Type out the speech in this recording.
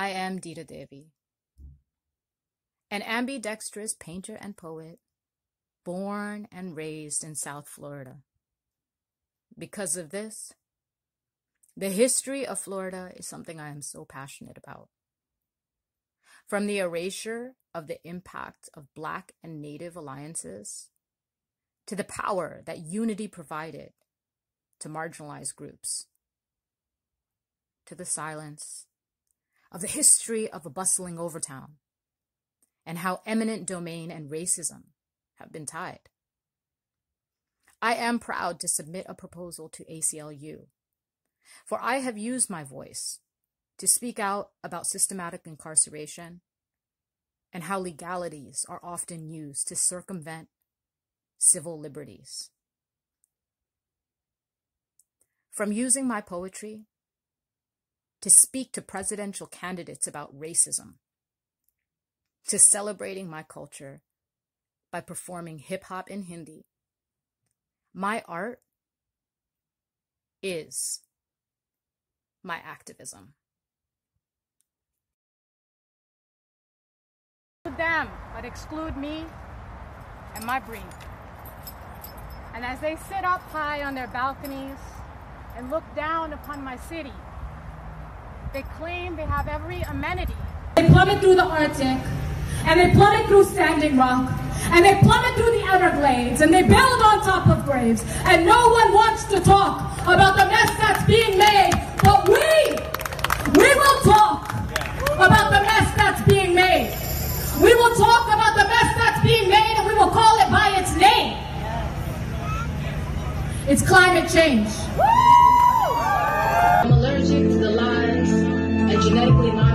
I am Dita Devi, an ambidextrous painter and poet, born and raised in South Florida. Because of this, the history of Florida is something I am so passionate about. From the erasure of the impact of Black and Native alliances to the power that unity provided to marginalized groups, to the silence of the history of a bustling Overtown and how eminent domain and racism have been tied. I am proud to submit a proposal to ACLU, for I have used my voice to speak out about systematic incarceration and how legalities are often used to circumvent civil liberties. From using my poetry to speak to presidential candidates about racism, to celebrating my culture by performing hip hop in Hindi. My art is my activism. Them, but exclude me and my breed. And as they sit up high on their balconies and look down upon my city, they claim they have every amenity. They plummet through the Arctic, and they plummet through Standing Rock, and they plummet through the Everglades, and they build on top of graves, and no one wants to talk about the mess that's being made, but we, we will talk about the mess that's being made. We will talk about the mess that's being made, and we will call it by its name. It's climate change. I'm allergic to the lies genetically modified